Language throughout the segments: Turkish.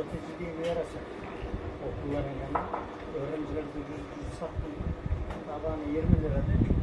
Satıcı bir yarasa okulların yanında. Öğrenciler ucuz ucuz sattı. Tabağını 20 lirada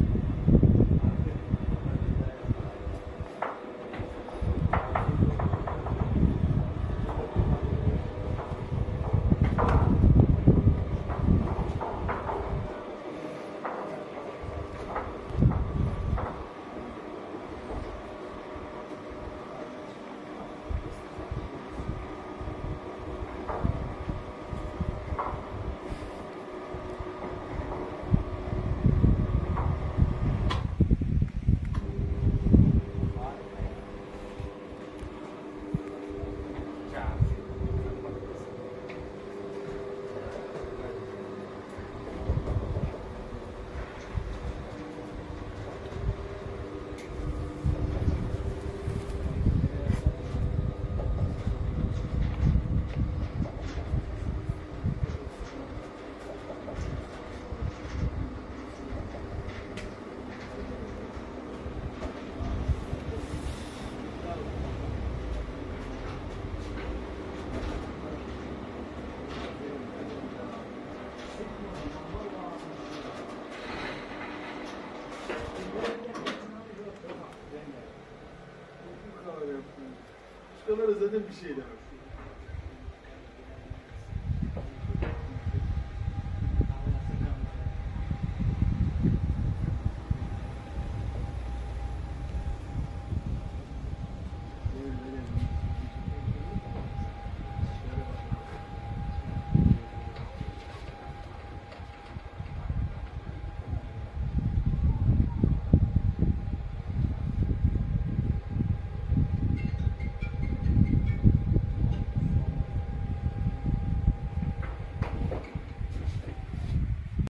insanlara zaten bir şey demem.